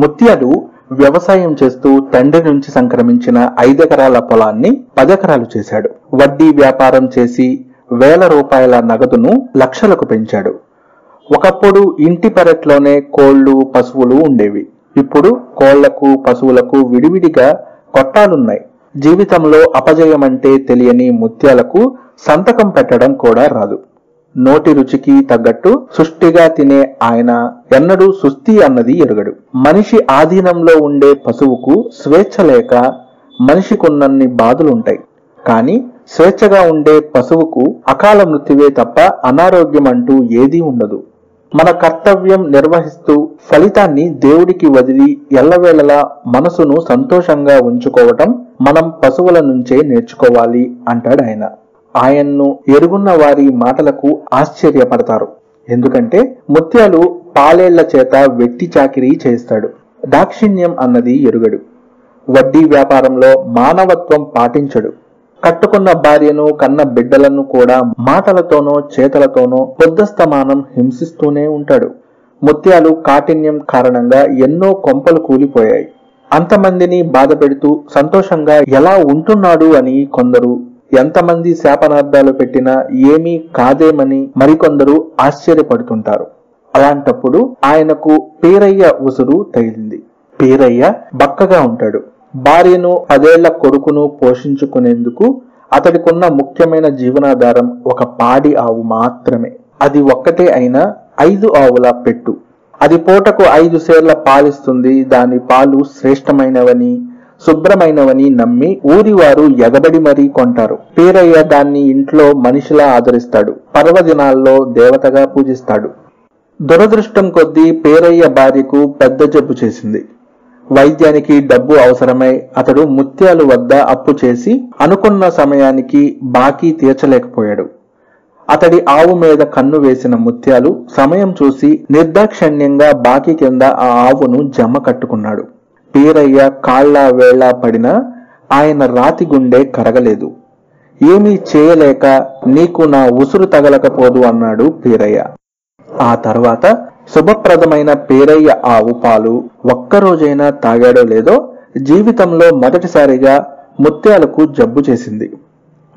ముత్యాలు వ్యవసాయం చేస్తూ తండ్రి నుంచి సంక్రమించిన ఐదెకరాల పొలాన్ని పదెకరాలు చేశాడు. వడ్డీ వ్యాపారం చేసి వేల రూపాయల నగదును లక్షలకు పెంచాడు. ఒకప్పుడు ఇంటి పెరట్లోనే కోళ్ళు పశువులు ఉండేవి. ఇప్పుడు కోళ్ళకు పశువులకు విడివిడిగా కొట్టాలున్నాయి. జీవితంలో అపజయం అంటే తెలియని ముత్యాలకు సంతకం పెట్టడం కూడా రాదు. నోటి రుచికి తగ్గట్టు సుష్టిగా తినే ఆయన ఎన్నడూ సుస్థి అన్నది ఎరుగడు. మనిషి ఆధీనంలో ఉండే పశువుకు స్వేచ్ఛ లేక మనిషికున్నన్ని బాధలుంటాయి. కానీ స్వేచ్ఛగా ఉండే పశువుకు అకాల మృత్యువే తప్ప అనారోగ్యం అంటూ ఏదీ ఉండదు. మన కర్తవ్యం నిర్వహిస్తూ ఫలితాన్ని దేవుడికి వదిలి ఎల్లవేళలా మనసును సంతోషంగా ఉంచుకోవటం మనం పశువుల నుంచే నేర్చుకోవాలి అంటాడు ఆయన ఆయన్ను ఎరుగున్న వారి మాటలకు ఆశ్చర్యపడతారు. ఎందుకంటే ముత్యాలు పాలేళ్ళ చేత వెట్టి చాకిరీ చేస్తాడు. దాక్షిణ్యం అన్నది ఎరుగడు. వడ్డీ వ్యాపారంలో మానవత్వం పాటించడు. కట్టుకున్న భార్యను కన్న బిడ్డలను కూడా మాటలతోనో చేతలతోనో పొద్దస్తమానం హింసిస్తూనే ఉంటాడు. ముత్యాలు కాఠిన్యం కారణంగా ఎన్నో కొంపలు కూలిపోయాయి. అంతమందిని బాధ పెడుతూ సంతోషంగా ఎలా ఉంటున్నాడు అని కొందరు ఎంతమంది శాపనార్థాలు పెట్టినా ఏమీ కాదేమని మరికొందరు ఆశ్చర్యపడుతుంటారు. అలాంటప్పుడు ఆయనకు పీరయ్య ఉసురు తగిలింది. పీరయ్య బక్కగా ఉంటాడు. భార్యను పదేళ్ళ కొడుకును పోషించుకునేందుకు అతడికున్న ముఖ్యమైన జీవనాధారం ఒక పాడి ఆవు మాత్రమే. అది ఒక్కటే అయినా ఐదు ఆవుల పెట్టు. అది పూటకు ఐదు సేర్ల పాలిస్తుంది. దాని పాలు శ్రేష్టమైనవని శుభ్రమైనవని నమ్మి ఊరివారు ఎగబడి మరీ కొంటారు. పీరయ్య దాన్ని ఇంట్లో మనిషిలా ఆదరిస్తాడు. పర్వదినాల్లో దేవతగా పూజిస్తాడు. దురదృష్టం కొద్దీ పేరయ్య భార్యకు పెద్ద జబ్బు చేసింది. వైద్యానికి డబ్బు అవసరమై అతడు ముత్యాలు వద్ద అప్పు చేసి అనుకున్న సమయానికి బాకీ తీర్చలేకపోయాడు. అతడి ఆవు మీద కన్ను వేసిన ముత్యాలు సమయం చూసి నిర్దాక్షణ్యంగా బాకీ కింద ఆ ఆవును జమ కట్టుకున్నాడు. పీరయ్య కాళ్ళ వేళ పడినా ఆయన రాతి గుండె కరగలేదు. ఏమీ చేయలేక నీకు నా ఉసురు తగలకపోదు అన్నాడు పీరయ్య. ఆ తర్వాత శుభప్రదమైన పేరయ్య ఆవు పాలు ఒక్కరోజైనా తాగాడో లేదో జీవితంలో మొదటిసారిగా ముత్యాలకు జబ్బు చేసింది.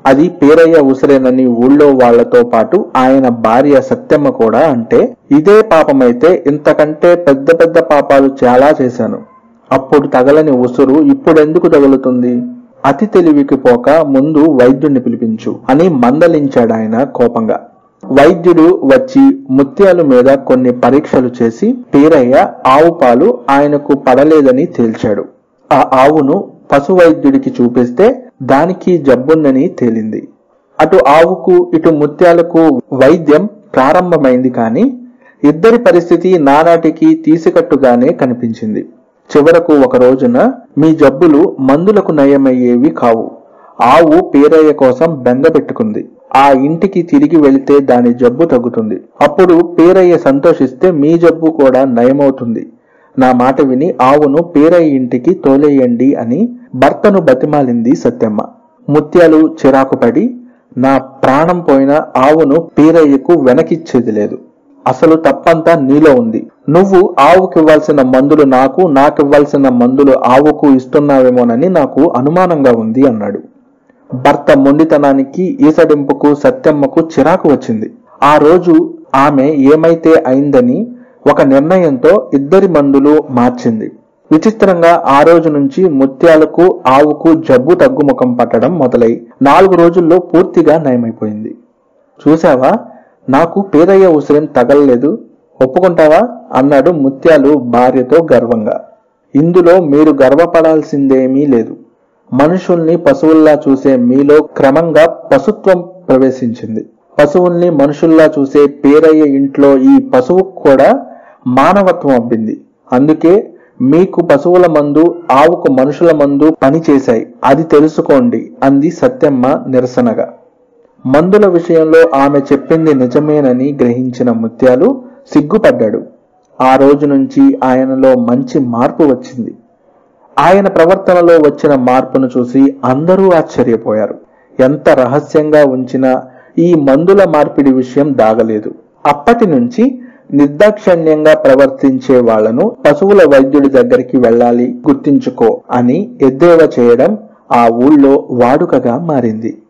అది పేరయ్య ఉసిరేనని ఊళ్ళో వాళ్ళతో పాటు ఆయన భార్య సత్యమ్మ కూడా అంటే ఇదే పాపమైతే ఇంతకంటే పెద్ద పెద్ద పాపాలు చాలా చేశాను. అప్పుడు తగలని ఉసురు ఇప్పుడెందుకు తగులుతుంది? అతి తెలివికి పోక ముందు వైద్యుణ్ణి పిలిపించు అని మందలించాడు ఆయన కోపంగా. వైద్యుడు వచ్చి ముత్యాలు మీద కొన్ని పరీక్షలు చేసి పీరయ్య ఆవు పాలు ఆయనకు పడలేదని తేల్చాడు. ఆ ఆవును పశు వైద్యుడికి చూపిస్తే దానికి జబ్బుందని తేలింది. అటు ఆవుకు ఇటు ముత్యాలకు వైద్యం ప్రారంభమైంది కానీ ఇద్దరి పరిస్థితి నానాటికి తీసికట్టుగానే కనిపించింది. చివరకు ఒక రోజున మీ జబ్బులు మందులకు నయమయ్యేవి కావు. ఆవు పేరయ్య కోసం బెంగ పెట్టుకుంది. ఆ ఇంటికి తిరిగి వెళితే దాని జబ్బు తగ్గుతుంది. అప్పుడు పేరయ్య సంతోషిస్తే మీ జబ్బు కూడా నయమవుతుంది. నా మాట విని ఆవును పేరయ్య ఇంటికి తోలేయండి అని భర్తను బతిమాలింది సత్యమ్మ. ముత్యాలు చిరాకుపడి నా ప్రాణం పోయిన ఆవును పేరయ్యకు వెనకిచ్చేది లేదు. అసలు తప్పంతా నీలో ఉంది. నువ్వు ఆవుకివ్వాల్సిన మందులు నాకు నాకివ్వాల్సిన మందులు ఆవుకు ఇస్తున్నావేమోనని నాకు అనుమానంగా ఉంది అన్నాడు. భర్త మొండితనానికి ఈసడింపుకు సత్యమ్మకు చిరాకు వచ్చింది. ఆ రోజు ఆమె ఏమైతే అయిందని ఒక నిర్ణయంతో ఇద్దరి మందులు మార్చింది. విచిత్రంగా ఆ రోజు నుంచి ముత్యాలకు ఆవుకు జబ్బు తగ్గుముఖం పట్టడం మొదలై నాలుగు రోజుల్లో పూర్తిగా నయమైపోయింది. చూసావా నాకు పేదయ్య ఉసిరేం తగలలేదు ఒప్పుకుంటావా? అన్నాడు ముత్యాలు భార్యతో గర్వంగా. ఇందులో మీరు గర్వపడాల్సిందేమీ లేదు. మనుషుల్ని పశువుల్లా చూసే మీలో క్రమంగా పశుత్వం ప్రవేశించింది. పశువుల్ని మనుషుల్లా చూసే పేరయ్య ఇంట్లో ఈ పశువు కూడా మానవత్వం అబ్బింది. అందుకే మీకు పశువుల మందు ఆవుకు మనుషుల మందు పనిచేశాయి. అది తెలుసుకోండి అంది సత్యమ్మ నిరసనగా. మందుల విషయంలో ఆమె చెప్పింది నిజమేనని గ్రహించిన ముత్యాలు సిగ్గుపడ్డాడు. ఆ రోజు నుంచి ఆయనలో మంచి మార్పు వచ్చింది. ఆయన ప్రవర్తనలో వచ్చిన మార్పును చూసి అందరూ ఆశ్చర్యపోయారు. ఎంత రహస్యంగా ఉంచినా ఈ మందుల మార్పిడి విషయం దాగలేదు. అప్పటి నుంచి నిర్దాక్షణ్యంగా ప్రవర్తించే వాళ్ళను పశువుల వైద్యుడి దగ్గరికి వెళ్ళాలి గుర్తించుకో అని ఎద్దేవా చేయడం ఆ ఊళ్ళో వాడుకగా మారింది.